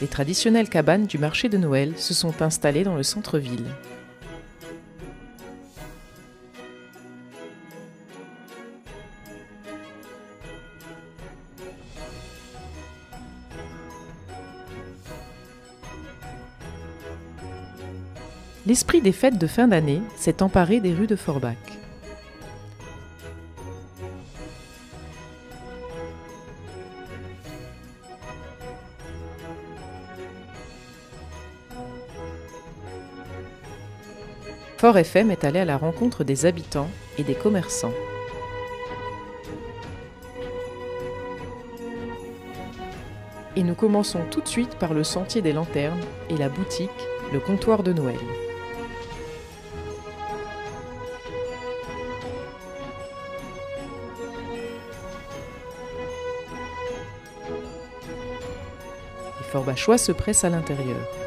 Les traditionnelles cabanes du marché de Noël se sont installées dans le centre-ville. L'esprit des fêtes de fin d'année s'est emparé des rues de Forbach. Fort FM est allé à la rencontre des habitants et des commerçants. Et nous commençons tout de suite par le sentier des lanternes et la boutique, le comptoir de Noël. Forbachois se pressent à l'intérieur.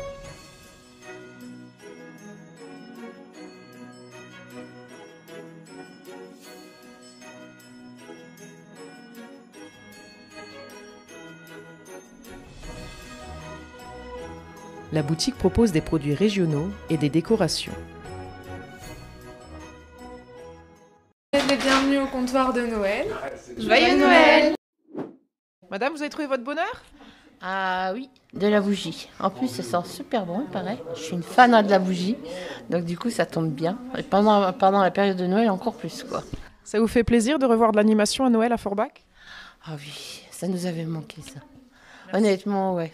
La boutique propose des produits régionaux et des décorations. Bienvenue au comptoir de Noël. Joyeux Noël Madame, vous avez trouvé votre bonheur? Ah oui, de la bougie. En plus, ça sent super bon, il paraît. Je suis une fan de la bougie, donc du coup, ça tombe bien. Et pendant, pendant la période de Noël, encore plus, quoi. Ça vous fait plaisir de revoir de l'animation à Noël à Forbach? Ah oui, ça nous avait manqué, ça. Honnêtement, ouais.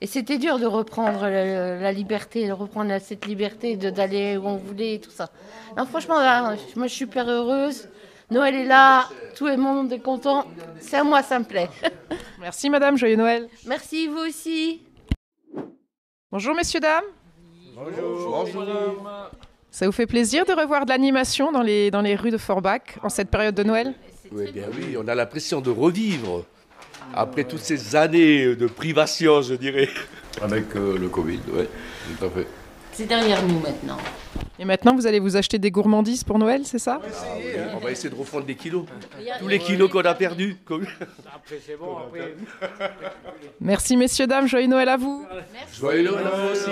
Et c'était dur de reprendre la, la liberté, de reprendre cette liberté de d'aller où on voulait et tout ça. Non, franchement, là, moi, je suis super heureuse. Noël est là, tout le monde est content. C'est à moi, ça me plaît. Merci madame, joyeux Noël. Merci, vous aussi. Bonjour messieurs, dames. Bonjour. Ça vous fait plaisir de revoir de l'animation dans les, dans les rues de Forbach en cette période de Noël? Oui, bien oui, on a l'impression de revivre après toutes ces années de privation, je dirais. Avec euh, le Covid, oui, tout à fait. C'est derrière nous maintenant. Et maintenant, vous allez vous acheter des gourmandises pour Noël, c'est ça? On va essayer de reprendre des kilos. Tous les kilos qu'on a perdus. comme- Merci messieurs, dames, joyeux Noël à vous. Joyeux Noël à vous aussi.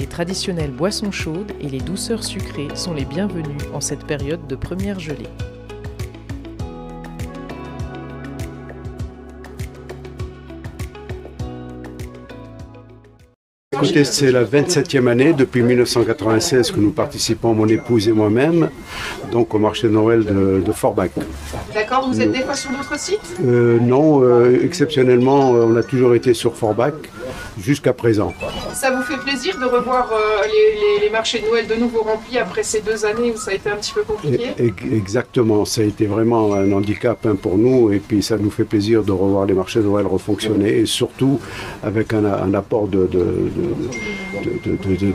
Les traditionnelles boissons chaudes et les douceurs sucrées sont les bienvenues en cette période de première gelée. Écoutez, c'est la 27e année depuis 1996 que nous participons, mon épouse et moi-même, donc au marché de Noël de, de Forbach. D'accord, vous êtes des fois sur d'autres sites? Euh, non, euh, exceptionnellement, euh, on a toujours été sur Forbach jusqu'à présent. Ça vous fait plaisir de revoir euh, les, les- les marchés de Noël de nouveau remplis après ces deux années où ça a été un petit peu compliqué E- Exactement, ça a été vraiment un handicap hein, pour nous et puis ça nous fait plaisir de revoir les marchés de Noël refonctionner et surtout avec un, un apport de-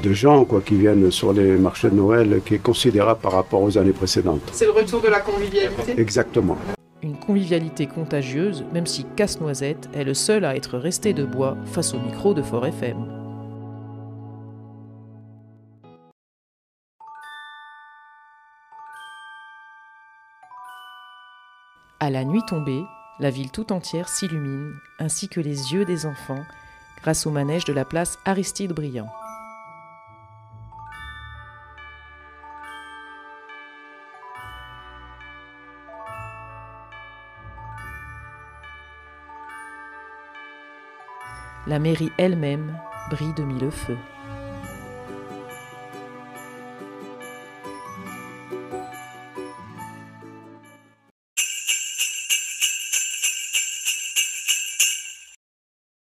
de gens quoi, qui viennent sur les marchés de Noël qui est considérable par rapport aux années précédentes. C'est le retour de la convivialité. Exactement. Une convivialité contagieuse, même si Casse-Noisette est le seul à être resté de bois face au micro de Fort FM. À la nuit tombée, la ville tout entière s'illumine, ainsi que les yeux des enfants, grâce au manège de la place Aristide Briand. La mairie elle-même brille de mille feux.